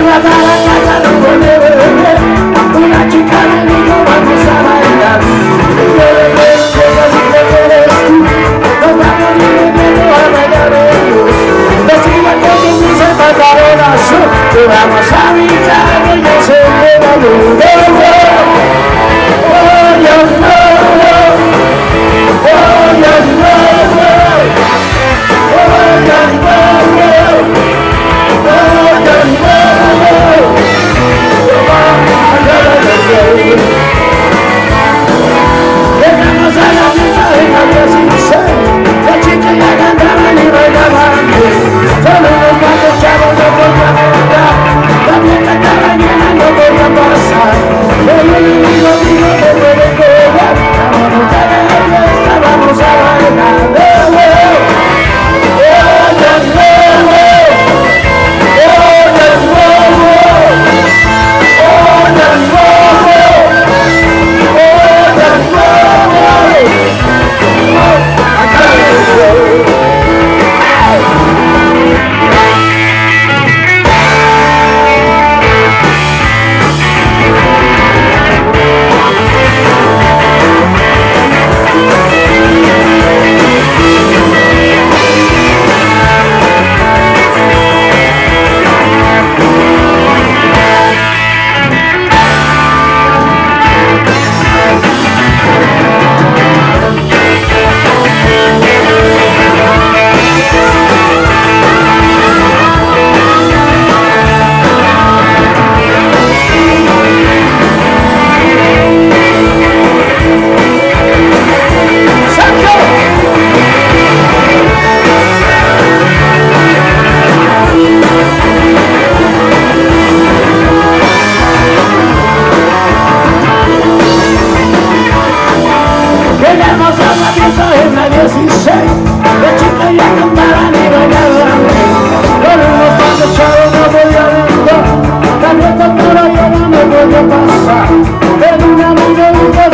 Iba para casa, no volvemos. pasar. Por una